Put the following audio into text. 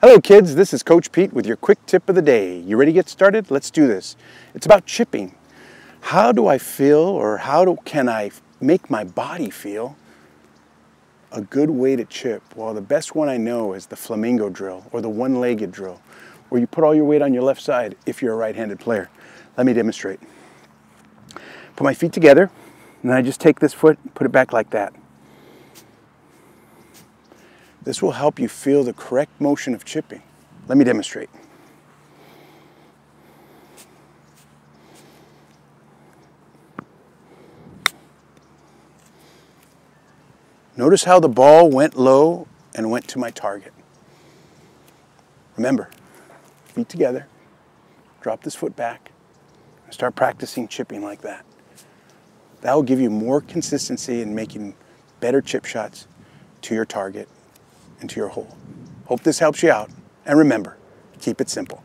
Hello kids, this is Coach Pete with your quick tip of the day. You ready to get started? Let's do this. It's about chipping. How do I feel or how do, can I make my body feel a good way to chip? Well, the best one I know is the flamingo drill or the one-legged drill where you put all your weight on your left side if you're a right-handed player. Let me demonstrate. Put my feet together and I just take this foot and put it back like that. This will help you feel the correct motion of chipping. Let me demonstrate. Notice how the ball went low and went to my target. Remember, feet together, drop this foot back, and start practicing chipping like that. That will give you more consistency in making better chip shots to your target into your hole. Hope this helps you out. And remember, keep it simple.